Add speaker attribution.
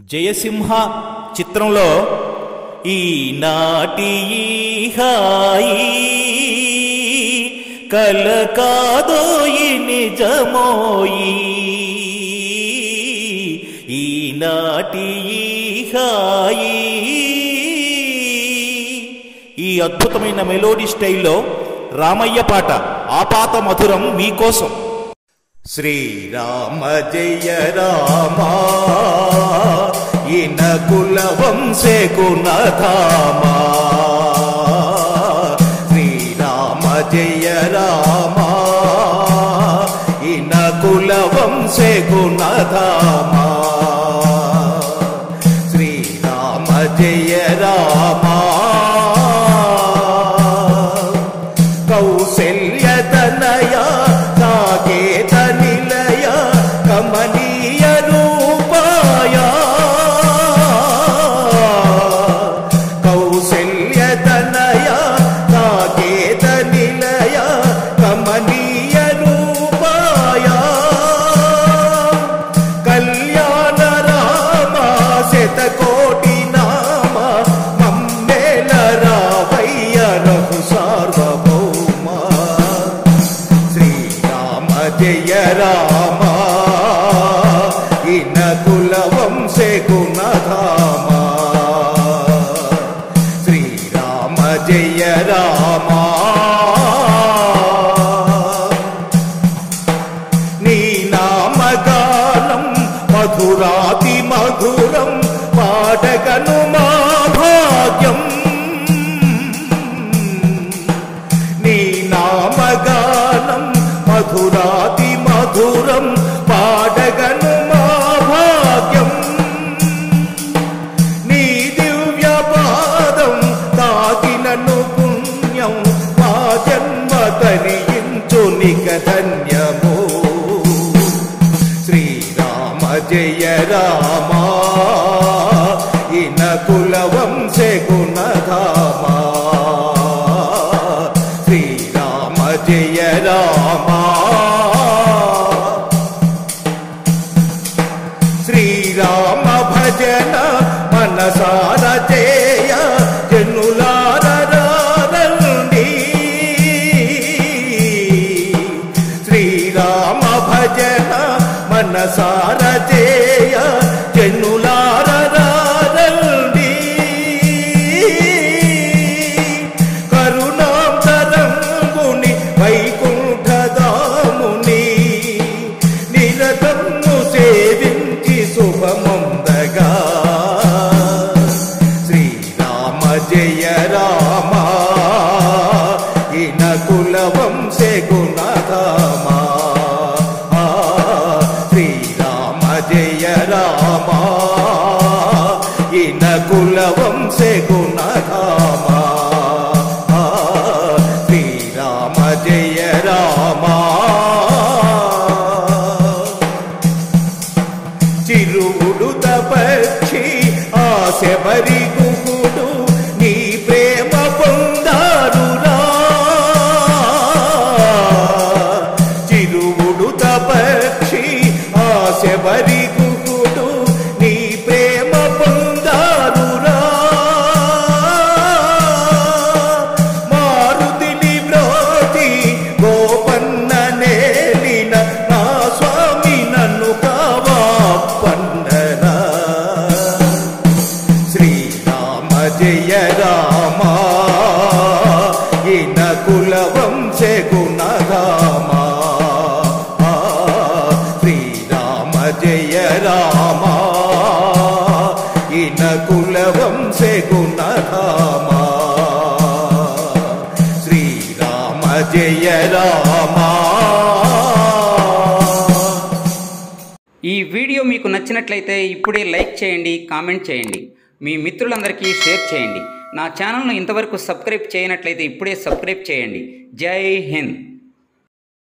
Speaker 1: జయసింహ చిత్రంలో ఈనాటి ఈ హాయి కల కాదోయి నిజమోయి. ఈనాటి ఈ హాయి. ఈ అద్భుతమైన మెలోడీ స్టైల్లో రామయ్య పాట ఆపాత మధురం మీకోసం. శ్రీరామ జయ రామ. ఇన కుల వంశే గుణధామా శ్రీరామ జయ రామ. ఇన కుల వంశే గుణధామా శ్రీరామ జయ రామ. కౌశల్యతనయ సాకేత గుణధామ శ్రీరామ జయ తరించు ధన్యము శ్రీరామ జయ రామ ఇన కుల గుణధామ. శ్రీరామ జయ రామ. శ్రీరామ భజన మనసార చేయ. మనసార చేయ కరుణాంతరంగుని వైకుంఠదాముని నిరతము సేవించి శుభమందగా. శ్రీరామ జయ రామ ఇన కులవంశ శ్రీరామ జయ రామ ఇన కుల వంశే గుణధామ. శ్రీరామ జయ రామ చిరుడు తపక్షి ఆశబరి గుహుడు రామ. ఇన కుల వంశే గుణధామ శ్రీరామ జయ రామ.
Speaker 2: ఈ వీడియో మీకు నచ్చినట్లయితే ఇప్పుడే లైక్ చేయండి కామెంట్ చేయండి. మీ మిత్రులందరికీ షేర్ చేయండి. నా ఛానల్ను ఇంతవరకు సబ్స్క్రైబ్ చేయనట్లయితే ఇప్పుడే సబ్స్క్రైబ్ చేయండి. జై హింద్.